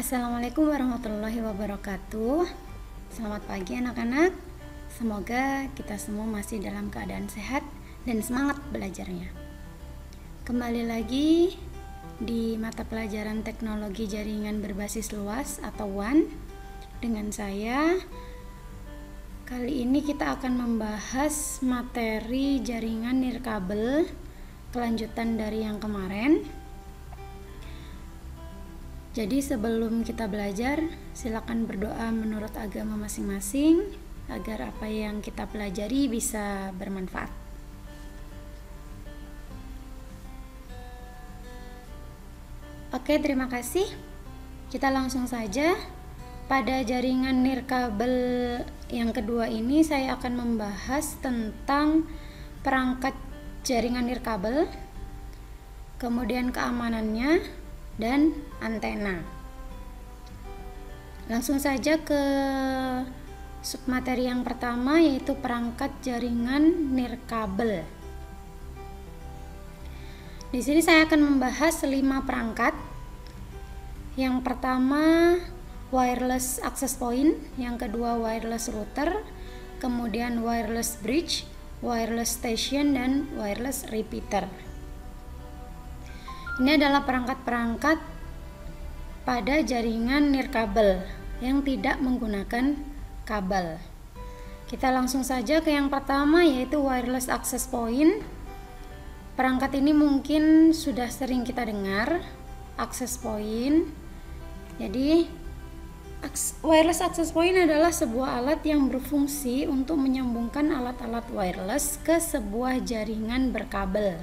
Assalamualaikum warahmatullahi wabarakatuh. Selamat pagi anak-anak. Semoga kita semua masih dalam keadaan sehat dan semangat belajarnya. Kembali lagi di mata pelajaran Teknologi Jaringan Berbasis Luas atau WAN dengan saya. Kali ini kita akan membahas materi jaringan nirkabel kelanjutan dari yang kemarin. Jadi sebelum kita belajar, silakan berdoa menurut agama masing-masing agar apa yang kita pelajari bisa bermanfaat. Oke, terima kasih. Kita langsung saja pada jaringan nirkabel yang kedua ini saya akan membahas tentang perangkat jaringan nirkabel, kemudian keamanannya, dan antena. Langsung saja ke submateri yang pertama yaitu perangkat jaringan nirkabel. Di sini saya akan membahas lima perangkat. Yang pertama wireless access point, yang kedua wireless router, kemudian wireless bridge, wireless station dan wireless repeater. Ini adalah perangkat-perangkat pada jaringan nirkabel yang tidak menggunakan kabel. Kita langsung saja ke yang pertama yaitu wireless access point. Perangkat ini mungkin sudah sering kita dengar, access point. Jadi wireless access point adalah sebuah alat yang berfungsi untuk menyambungkan alat-alat wireless ke sebuah jaringan berkabel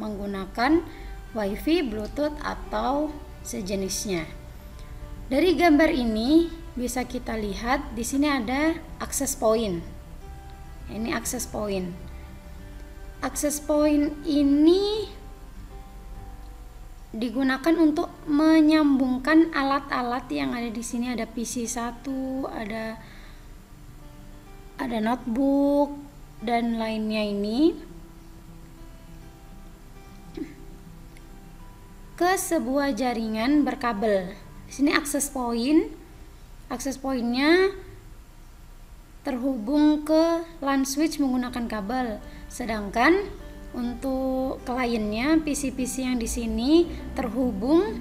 menggunakan WiFi, Bluetooth atau sejenisnya. Dari gambar ini bisa kita lihat di sini ada access point. Ini access point. Access point ini digunakan untuk menyambungkan alat-alat yang ada di sini ada PC 1, ada ada notebook dan lainnya ini ke sebuah jaringan berkabel. Di sini akses point. Akses pointnya terhubung ke LAN switch menggunakan kabel. Sedangkan untuk kliennya PC-PC yang di sini terhubung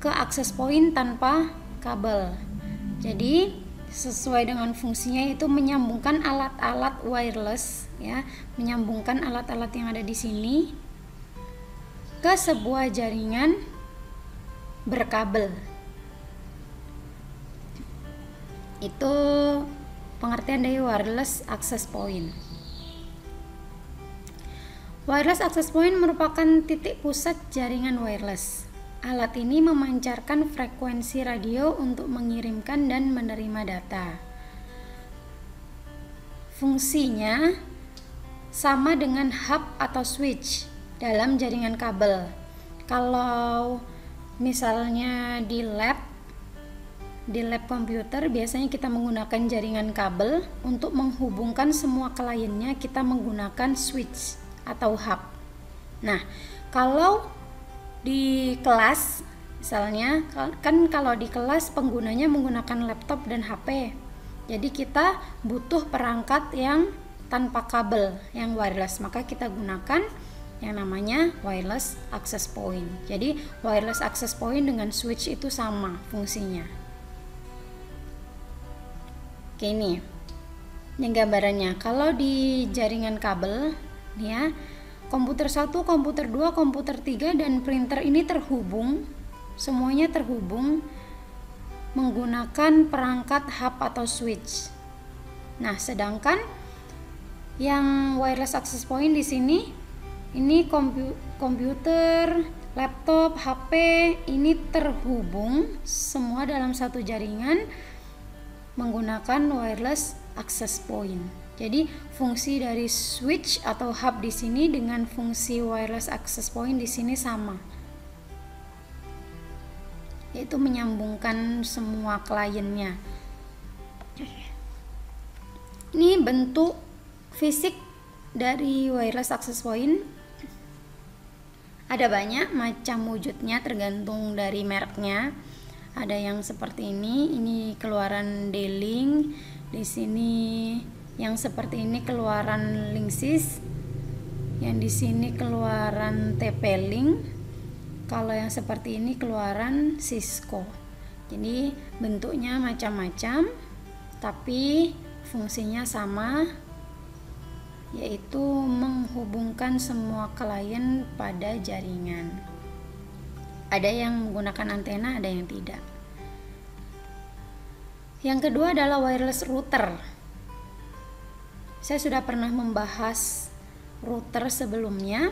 ke akses point tanpa kabel. Jadi sesuai dengan fungsinya itu menyambungkan alat-alat wireless ya, menyambungkan alat-alat yang ada di sini ke sebuah jaringan berkabel. Itu pengertian dari wireless access point. Wireless access point merupakan titik pusat jaringan wireless. Alat ini memancarkan frekuensi radio untuk mengirimkan dan menerima data. Fungsinya sama dengan hub atau switch dalam jaringan kabel. Kalau misalnya di lab di lab komputer biasanya kita menggunakan jaringan kabel untuk menghubungkan semua kliennya kita menggunakan switch atau hub. Nah, kalau di kelas misalnya kan kalau di kelas penggunanya menggunakan laptop dan HP. Jadi kita butuh perangkat yang tanpa kabel yang wireless, maka kita gunakan yang namanya wireless access point. Jadi wireless access point dengan switch itu sama fungsinya. Oke ini, ini gambarannya. Kalau di jaringan kabel, ya komputer 1, komputer 2, komputer 3 dan printer ini terhubung, semuanya terhubung menggunakan perangkat hub atau switch. Nah, sedangkan yang wireless access point di sini ini komputer, laptop, HP ini terhubung semua dalam satu jaringan menggunakan wireless access point. Jadi fungsi dari switch atau hub di sini dengan fungsi wireless access point di sini sama. Yaitu menyambungkan semua kliennya. Ini bentuk fisik dari wireless access point ada banyak macam wujudnya tergantung dari mereknya. Ada yang seperti ini ini keluaran D-Link. Di sini yang seperti ini keluaran Linksys. Yang di sini keluaran TP-Link. Kalau yang seperti ini keluaran Cisco. Jadi bentuknya macam-macam tapi fungsinya sama yaitu menghubungkan semua klien pada jaringan. Ada yang menggunakan antena ada yang tidak. Yang kedua adalah wireless router. Saya sudah pernah membahas router sebelumnya.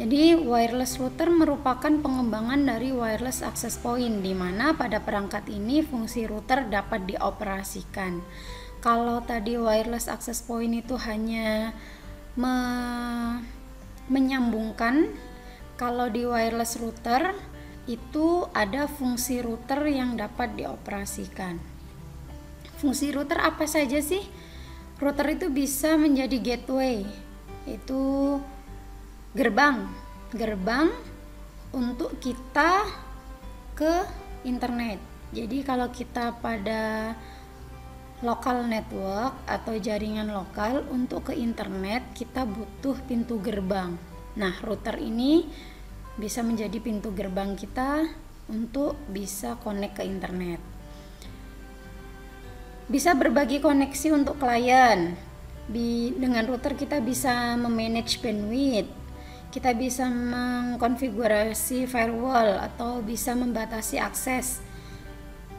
Jadi wireless router merupakan pengembangan dari wireless access point di mana pada perangkat ini fungsi router dapat dioperasikan. Kalau tadi wireless access point itu hanya me menyambungkan, kalau di wireless router itu ada fungsi router yang dapat dioperasikan. Fungsi router apa saja sih? Router itu bisa menjadi gateway, itu gerbang gerbang untuk kita ke internet jadi kalau kita pada lokal network atau jaringan lokal untuk ke internet kita butuh pintu gerbang. Nah router ini bisa menjadi pintu gerbang kita untuk bisa connect ke internet. Bisa berbagi koneksi untuk klien. Dengan router kita bisa memanage bandwidth kita bisa mengkonfigurasi firewall atau bisa membatasi akses.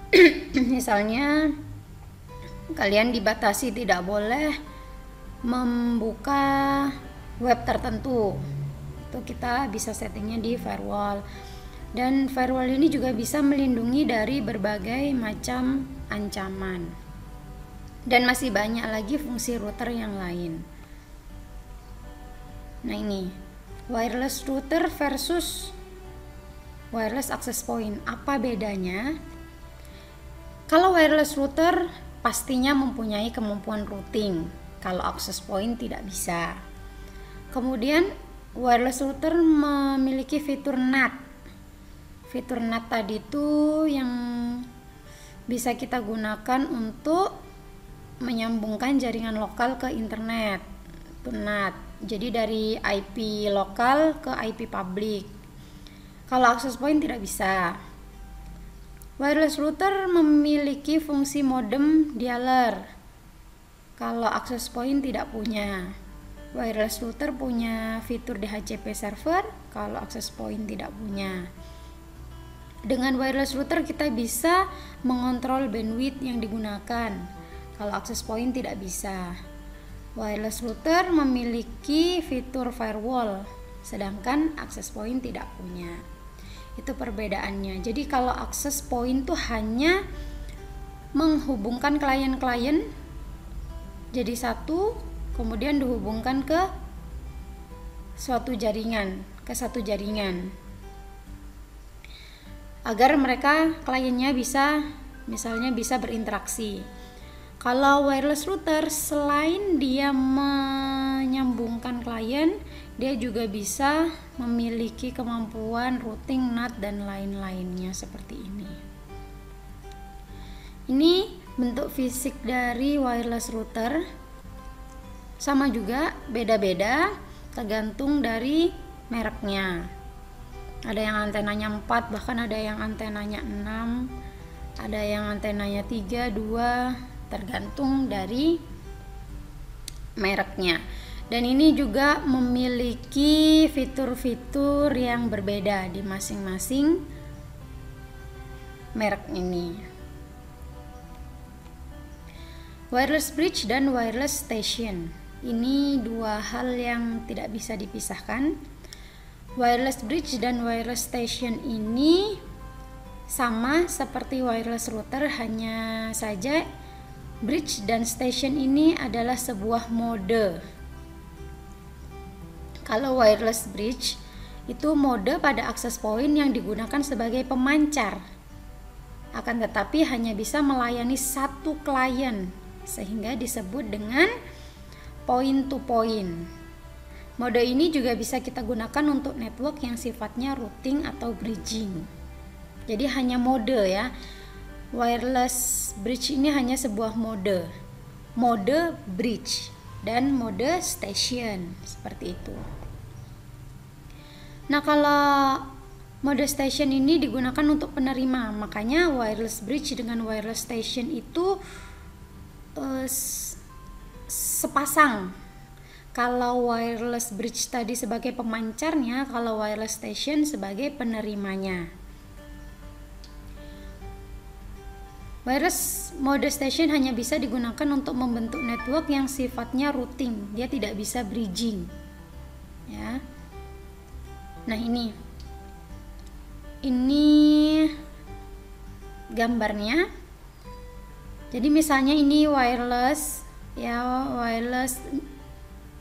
Misalnya kalian dibatasi tidak boleh membuka web tertentu. Itu kita bisa settingnya di firewall. Dan firewall ini juga bisa melindungi dari berbagai macam ancaman. Dan masih banyak lagi fungsi router yang lain. Nah ini. Wireless router versus wireless access point. Apa bedanya? Kalau wireless router pastinya mempunyai kemampuan routing kalau access point tidak bisa. Kemudian wireless router memiliki fitur NAT. Fitur NAT tadi itu yang bisa kita gunakan untuk menyambungkan jaringan lokal ke internet itu NAT. Jadi dari IP lokal ke IP publik. Kalau access point tidak bisa wireless router memiliki fungsi modem dialer. Kalau access point tidak punya. Wireless router punya fitur DHCP server kalau access point tidak punya. Dengan wireless router kita bisa mengontrol bandwidth yang digunakan. Kalau access point tidak bisa. Wireless router memiliki fitur firewall, sedangkan access point tidak punya. Itu perbedaannya. Jadi kalau access point itu hanya menghubungkan klien-klien jadi satu, kemudian dihubungkan ke suatu jaringan, ke satu jaringan. Agar mereka kliennya bisa misalnya bisa berinteraksi. Kalau wireless router selain dia menyambungkan klien, dia juga bisa memiliki kemampuan routing NAT dan lain-lainnya seperti ini. Ini bentuk fisik dari wireless router. Sama juga beda-beda tergantung dari mereknya. Ada yang antenanya 4, bahkan ada yang antenanya 6, ada yang antenanya 3, 2, tergantung dari mereknya dan ini juga memiliki fitur-fitur yang berbeda di masing-masing merek ini. Wireless bridge dan wireless station. Ini dua hal yang tidak bisa dipisahkan. Wireless bridge dan wireless station ini sama seperti wireless router hanya saja Bridge dan station ini adalah sebuah mode. Kalau wireless bridge itu mode pada akses point yang digunakan sebagai pemancar. Akan tetapi hanya bisa melayani satu klien sehingga disebut dengan point to point. Mode ini juga bisa kita gunakan untuk network yang sifatnya routing atau bridging. Jadi hanya mode ya. Wireless bridge ini hanya sebuah mode. Mode bridge dan mode station seperti itu. Nah, kalau mode station ini digunakan untuk penerima, makanya wireless bridge dengan wireless station itu uh, sepasang kalau wireless bridge tadi sebagai pemancarnya, kalau wireless station sebagai penerimanya. Wireless mode station hanya bisa digunakan untuk membentuk network yang sifatnya routing, dia tidak bisa bridging. Ya. Nah, ini. Ini gambarnya. Jadi misalnya ini wireless ya wireless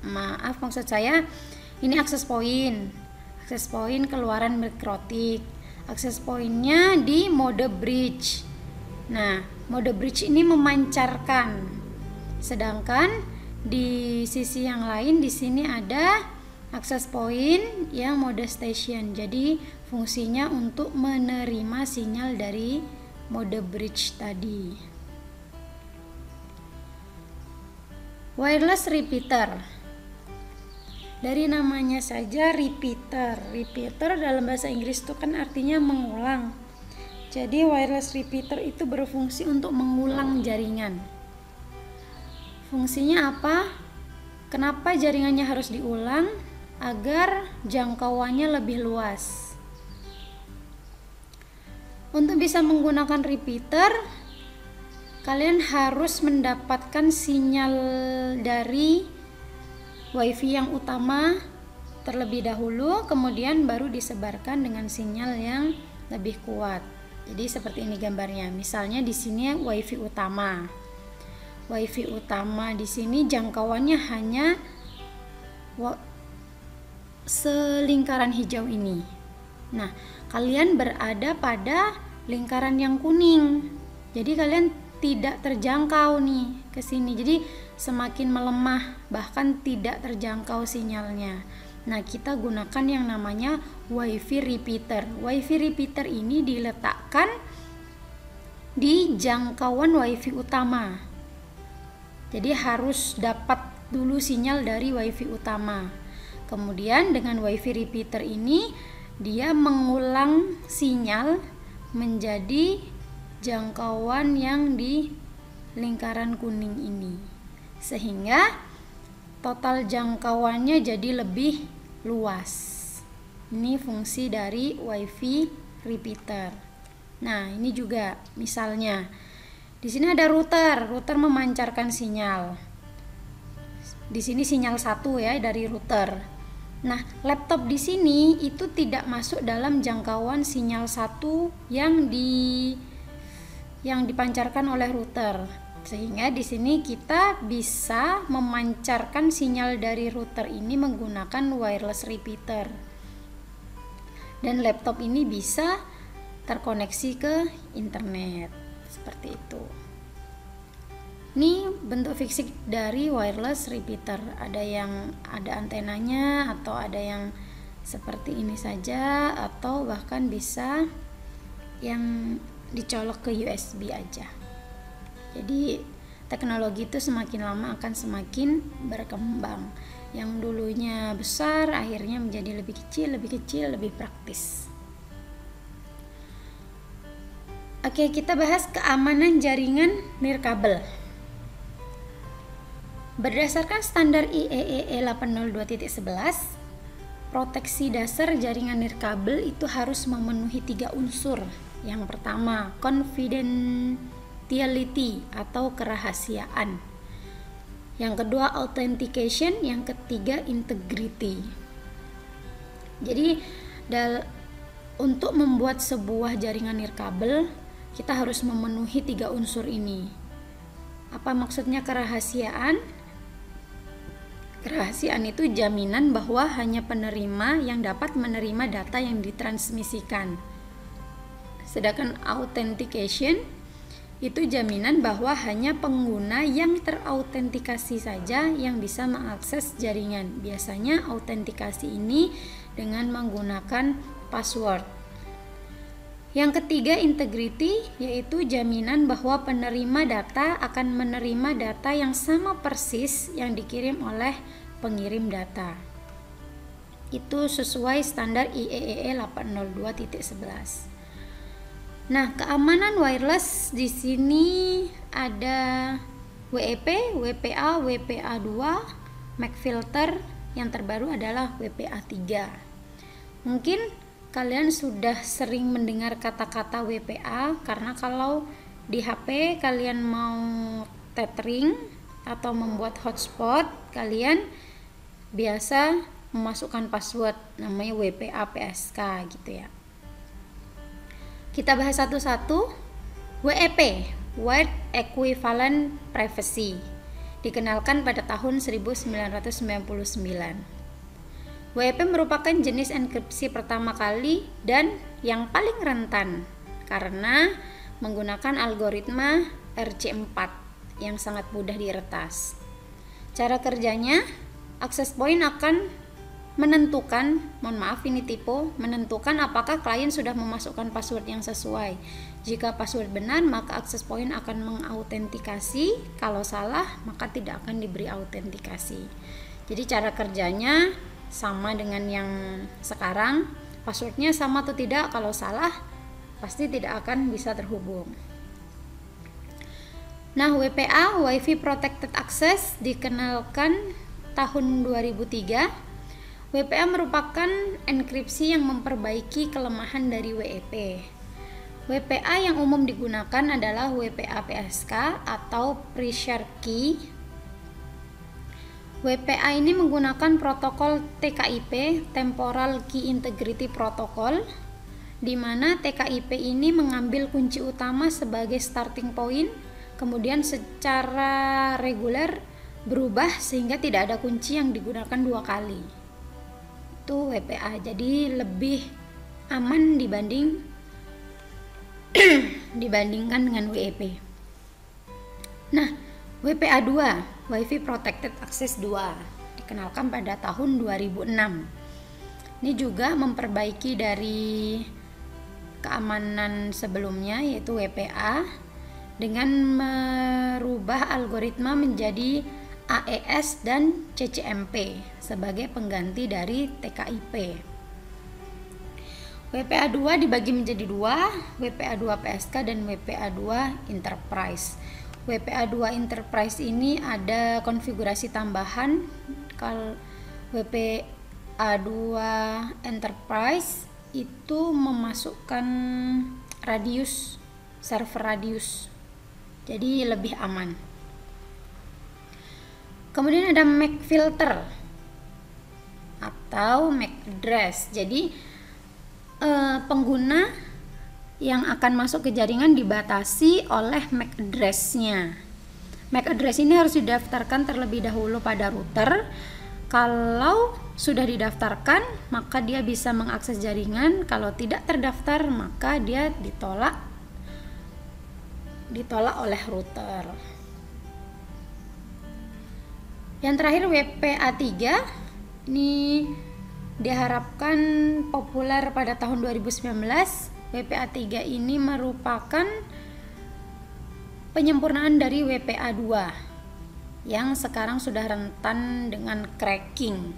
maaf maksud saya ini akses point akses point keluaran mikrotik akses pointnya di mode bridge nah mode bridge ini memancarkan sedangkan di sisi yang lain di sini ada akses point yang mode station jadi fungsinya untuk menerima sinyal dari mode bridge tadi wireless repeater dari namanya saja repeater. Repeater dalam bahasa Inggris itu kan artinya mengulang. Jadi wireless repeater itu berfungsi untuk mengulang jaringan. Fungsinya apa? Kenapa jaringannya harus diulang? Agar jangkauannya lebih luas. Untuk bisa menggunakan repeater, kalian harus mendapatkan sinyal dari wifi yang utama terlebih dahulu kemudian baru disebarkan dengan sinyal yang lebih kuat jadi seperti ini gambarnya. Misalnya di sini wifi utama. Wifi utama di sini jangkauannya hanya selingkaran hijau ini. Nah kalian berada pada lingkaran yang kuning. Jadi kalian tidak terjangkau nih ke sini. Jadi semakin melemah, bahkan tidak terjangkau sinyalnya. Nah, kita gunakan yang namanya WiFi repeater. WiFi repeater ini diletakkan di jangkauan WiFi utama. Jadi harus dapat dulu sinyal dari WiFi utama. Kemudian dengan WiFi repeater ini dia mengulang sinyal menjadi jangkauan yang di lingkaran kuning ini sehingga total jangkauannya jadi lebih luas. Ini fungsi dari WiFi repeater. Nah, ini juga misalnya di sini ada router, router memancarkan sinyal. Di sini sinyal satu ya dari router. Nah, laptop di sini itu tidak masuk dalam jangkauan sinyal satu yang di yang dipancarkan oleh router sehingga di sini kita bisa memancarkan sinyal dari router ini menggunakan wireless repeater. Dan laptop ini bisa terkoneksi ke internet. Seperti itu. Ini bentuk fisik dari wireless repeater. Ada yang ada antenanya atau ada yang seperti ini saja atau bahkan bisa yang dicolok ke USB aja. Jadi teknologi itu semakin lama akan semakin berkembang. Yang dulunya besar akhirnya menjadi lebih kecil, lebih kecil, lebih praktis. Oke, kita bahas keamanan jaringan nirkabel. Berdasarkan standar IEEE 802.11, proteksi dasar jaringan nirkabel itu harus memenuhi tiga unsur. Yang pertama, confident confidentiality atau kerahasiaan. Yang kedua authentication, yang ketiga integrity. Jadi untuk membuat sebuah jaringan nirkabel, kita harus memenuhi tiga unsur ini. Apa maksudnya kerahasiaan? Kerahasiaan itu jaminan bahwa hanya penerima yang dapat menerima data yang ditransmisikan. Sedangkan authentication itu jaminan bahwa hanya pengguna yang terautentikasi saja yang bisa mengakses jaringan. Biasanya autentikasi ini dengan menggunakan password. Yang ketiga, integrity, yaitu jaminan bahwa penerima data akan menerima data yang sama persis yang dikirim oleh pengirim data. Itu sesuai standar IEEE 802.11. Nah, keamanan wireless di sini ada WEP, WPA, WPA2, MAC filter, yang terbaru adalah WPA3. Mungkin kalian sudah sering mendengar kata-kata WPA karena kalau di HP kalian mau tethering atau membuat hotspot, kalian biasa memasukkan password namanya WPA PSK gitu ya. Kita bahas satu-satu. WEP, Word Equivalent Privacy, dikenalkan pada tahun 1999. WEP merupakan jenis enkripsi pertama kali dan yang paling rentan karena menggunakan algoritma RC4 yang sangat mudah diretas. Cara kerjanya, akses point akan menentukan, mohon maaf ini tipe, menentukan apakah klien sudah memasukkan password yang sesuai. Jika password benar, maka akses point akan mengautentikasi, kalau salah, maka tidak akan diberi autentikasi. Jadi cara kerjanya sama dengan yang sekarang, passwordnya sama atau tidak, kalau salah, pasti tidak akan bisa terhubung. Nah, WPA, WiFi Protected Access, dikenalkan tahun 2003 WPA merupakan enkripsi yang memperbaiki kelemahan dari WEP. WPA yang umum digunakan adalah WPA PSK atau Pre-Share Key. WPA ini menggunakan protokol TKIP (Temporal Key Integrity Protocol) di mana TKIP ini mengambil kunci utama sebagai starting point, kemudian secara reguler berubah sehingga tidak ada kunci yang digunakan dua kali itu WPA jadi lebih aman dibanding dibandingkan dengan WEP nah WPA 2 WiFi Protected Access 2 dikenalkan pada tahun 2006 ini juga memperbaiki dari keamanan sebelumnya yaitu WPA dengan merubah algoritma menjadi AES dan CCMP sebagai pengganti dari TKIP. WPA 2 dibagi menjadi dua, WPA 2 PSK dan WPA 2 Enterprise. WPA 2 Enterprise ini ada konfigurasi tambahan kalau WPA 2 Enterprise itu memasukkan radius server radius jadi lebih aman kemudian ada MAC filter atau MAC address jadi eh, pengguna yang akan masuk ke jaringan dibatasi oleh MAC address-nya MAC address ini harus didaftarkan terlebih dahulu pada router. Kalau sudah didaftarkan maka dia bisa mengakses jaringan. Kalau tidak terdaftar maka dia ditolak ditolak oleh router. Yang terakhir WPA 3 ini diharapkan populer pada tahun 2019. WPA 3 ini merupakan penyempurnaan dari WPA 2 yang sekarang sudah rentan dengan cracking.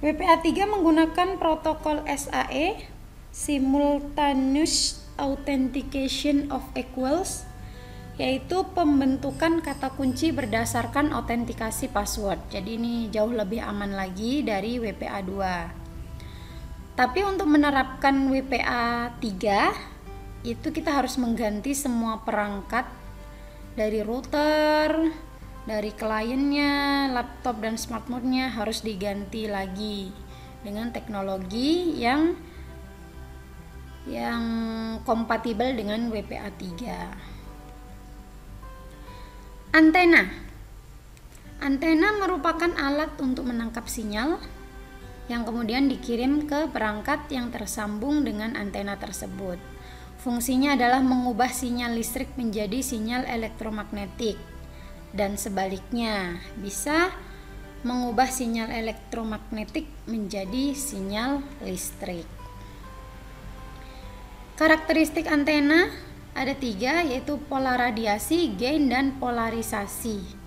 WPA 3 menggunakan protokol SAE Simultaneous Authentication of Equals yaitu pembentukan kata kunci berdasarkan autentikasi password. Jadi ini jauh lebih aman lagi dari WPA 2. Tapi untuk menerapkan WPA 3 itu kita harus mengganti semua perangkat dari router, dari kliennya, laptop dan smartphone-nya harus diganti lagi dengan teknologi yang yang kompatibel dengan WPA 3. Antena Antena merupakan alat untuk menangkap sinyal yang kemudian dikirim ke perangkat yang tersambung dengan antena tersebut. Fungsinya adalah mengubah sinyal listrik menjadi sinyal elektromagnetik dan sebaliknya bisa mengubah sinyal elektromagnetik menjadi sinyal listrik. Karakteristik antena ada tiga yaitu pola radiasi, gain, dan polarisasi.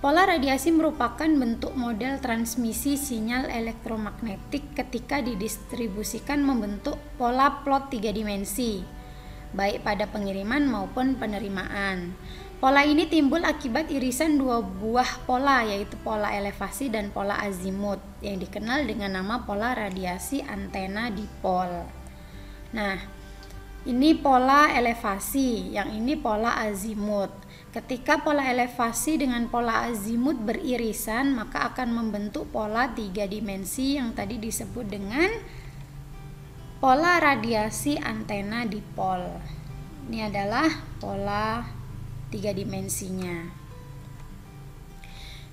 Pola radiasi merupakan bentuk model transmisi sinyal elektromagnetik ketika didistribusikan membentuk pola plot tiga dimensi, baik pada pengiriman maupun penerimaan. Pola ini timbul akibat irisan dua buah pola yaitu pola elevasi dan pola azimut yang dikenal dengan nama pola radiasi antena dipol. Nah, ini pola elevasi, yang ini pola azimut. Ketika pola elevasi dengan pola azimut beririsan, maka akan membentuk pola tiga dimensi yang tadi disebut dengan pola radiasi antena dipol. Ini adalah pola tiga dimensinya.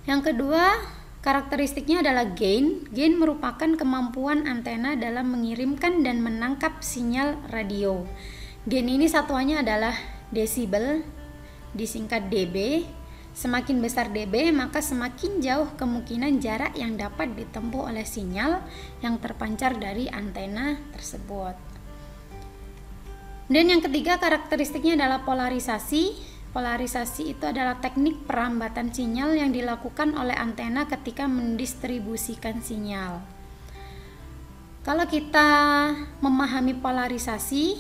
Yang kedua, Karakteristiknya adalah gain. Gain merupakan kemampuan antena dalam mengirimkan dan menangkap sinyal radio. Gain ini satuannya adalah desibel, disingkat dB. Semakin besar dB, maka semakin jauh kemungkinan jarak yang dapat ditempuh oleh sinyal yang terpancar dari antena tersebut. Dan yang ketiga karakteristiknya adalah polarisasi Polarisasi itu adalah teknik perambatan sinyal yang dilakukan oleh antena ketika mendistribusikan sinyal. Kalau kita memahami polarisasi,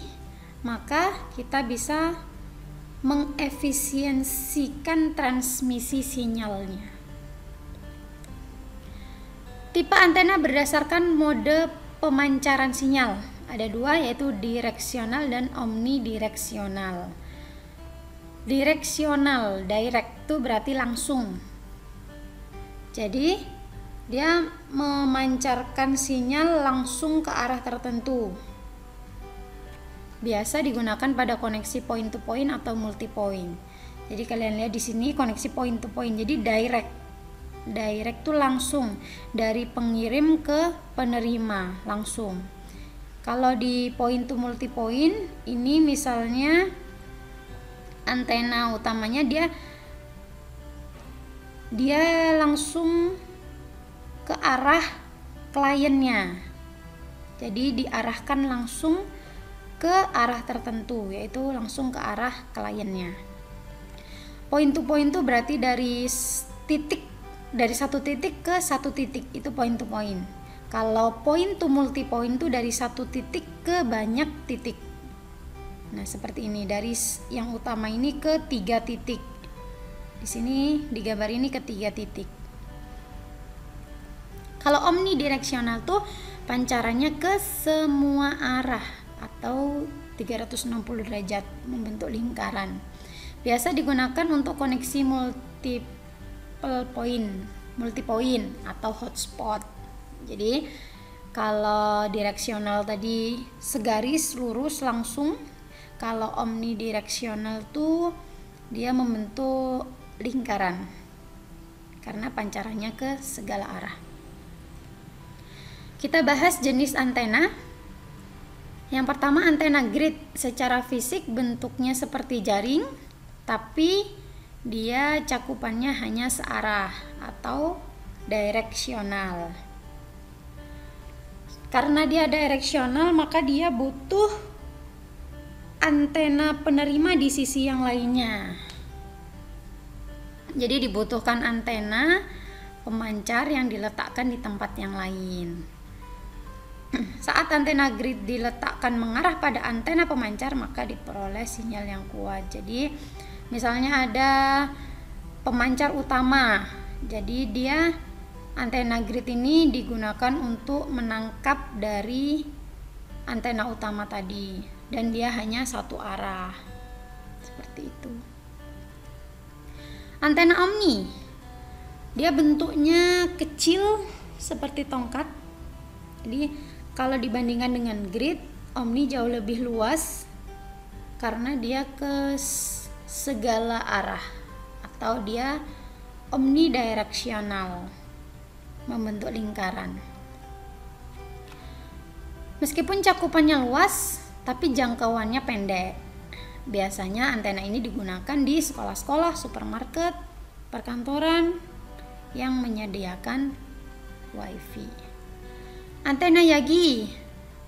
maka kita bisa mengefisiensikan transmisi sinyalnya. Tipe antena berdasarkan mode pemancaran sinyal. Ada dua yaitu direksional dan omnidireksional direksional direct itu berarti langsung. Jadi dia memancarkan sinyal langsung ke arah tertentu. Biasa digunakan pada koneksi point to point atau multi point jadi kalian lihat di sini koneksi point to point. Jadi direct. Direct itu langsung. Dari pengirim ke penerima langsung. Kalau di point to multi point ini misalnya antena utamanya dia dia langsung ke arah kliennya. Jadi diarahkan langsung ke arah tertentu yaitu langsung ke arah kliennya. Point to point itu berarti dari titik dari satu titik ke satu titik itu point to point. Kalau point to multi point itu dari satu titik ke banyak titik Nah, seperti ini dari yang utama ini ke tiga titik. Di sini di gambar ini ke tiga titik. Kalau omnidireksional tuh pancarannya ke semua arah atau 360 derajat membentuk lingkaran. Biasa digunakan untuk koneksi multiple point, multi point atau hotspot. Jadi kalau direksional tadi segaris lurus langsung kalau omnidireksional tuh dia membentuk lingkaran karena pancarannya ke segala arah. Kita bahas jenis antena. Yang pertama antena grid secara fisik bentuknya seperti jaring tapi dia cakupannya hanya searah atau direksional. Karena dia direksional maka dia butuh antena penerima di sisi yang lainnya. Jadi dibutuhkan antena pemancar yang diletakkan di tempat yang lain. Saat antena grid diletakkan mengarah pada antena pemancar, maka diperoleh sinyal yang kuat. Jadi, misalnya ada pemancar utama. Jadi, dia antena grid ini digunakan untuk menangkap dari antena utama tadi dan dia hanya satu arah. Seperti itu. Antena omni. Dia bentuknya kecil seperti tongkat. Jadi kalau dibandingkan dengan grid omni jauh lebih luas karena dia ke segala arah. Atau dia omnidireksional membentuk lingkaran. Meskipun cakupannya luas tapi jangkauannya pendek. Biasanya antena ini digunakan di sekolah-sekolah, supermarket, perkantoran yang menyediakan WiFi. Antena Yagi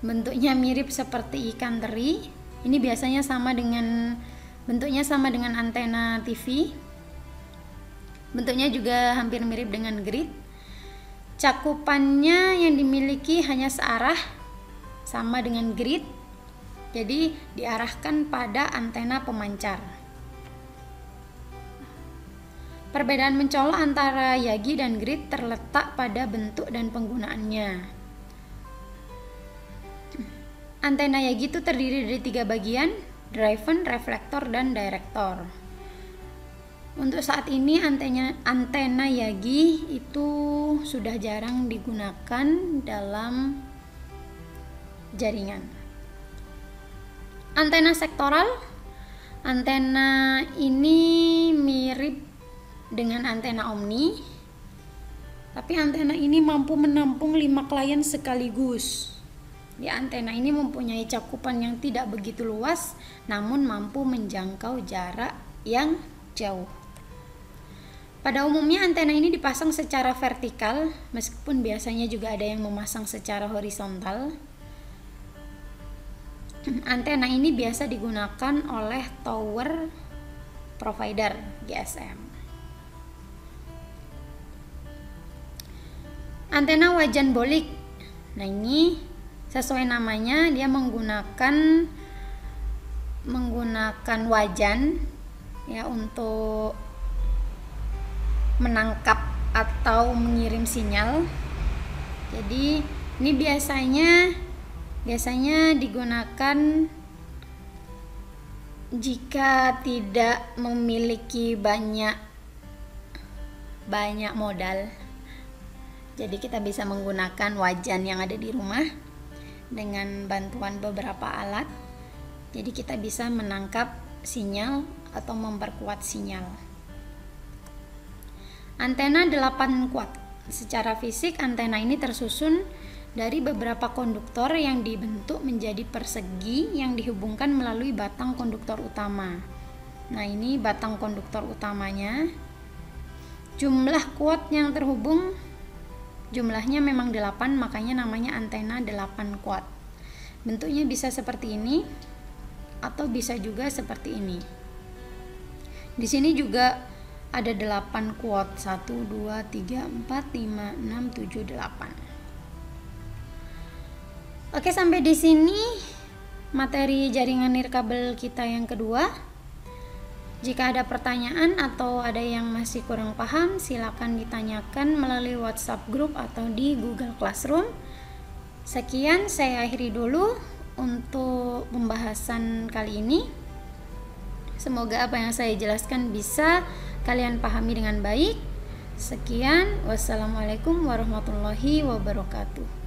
bentuknya mirip seperti ikan teri. Ini biasanya sama dengan bentuknya sama dengan antena TV. Bentuknya juga hampir mirip dengan grid. Cakupannya yang dimiliki hanya searah sama dengan grid. Jadi diarahkan pada antena pemancar. Perbedaan mencolok antara Yagi dan grid terletak pada bentuk dan penggunaannya. Antena Yagi itu terdiri dari tiga bagian, driven, reflektor, dan director. Untuk saat ini antena antena Yagi itu sudah jarang digunakan dalam jaringan. Antena sektoral, antena ini mirip dengan antena Omni, tapi antena ini mampu menampung lima klien sekaligus. Di antena ini mempunyai cakupan yang tidak begitu luas, namun mampu menjangkau jarak yang jauh. Pada umumnya antena ini dipasang secara vertikal, meskipun biasanya juga ada yang memasang secara horizontal. Antena ini biasa digunakan oleh tower provider GSM. Antena wajan bolik. Nah, ini sesuai namanya dia menggunakan menggunakan wajan ya untuk menangkap atau mengirim sinyal jadi ini biasanya biasanya digunakan jika tidak memiliki banyak banyak modal jadi kita bisa menggunakan wajan yang ada di rumah dengan bantuan beberapa alat. Jadi kita bisa menangkap sinyal atau memperkuat sinyal. Antena 8 kuat. Secara fisik antena ini tersusun dari beberapa konduktor yang dibentuk menjadi persegi yang dihubungkan melalui batang konduktor utama. Nah, ini batang konduktor utamanya. Jumlah kuat yang terhubung Jumlahnya memang 8, makanya namanya antena 8 quad. Bentuknya bisa seperti ini atau bisa juga seperti ini. Di sini juga ada 8 quad. 1 2 3 4 5 6 7 8. Oke, sampai di sini materi jaringan nirkabel kita yang kedua. Jika ada pertanyaan atau ada yang masih kurang paham, silakan ditanyakan melalui WhatsApp group atau di Google Classroom. Sekian saya akhiri dulu untuk pembahasan kali ini. Semoga apa yang saya jelaskan bisa kalian pahami dengan baik. Sekian, wassalamualaikum warahmatullahi wabarakatuh.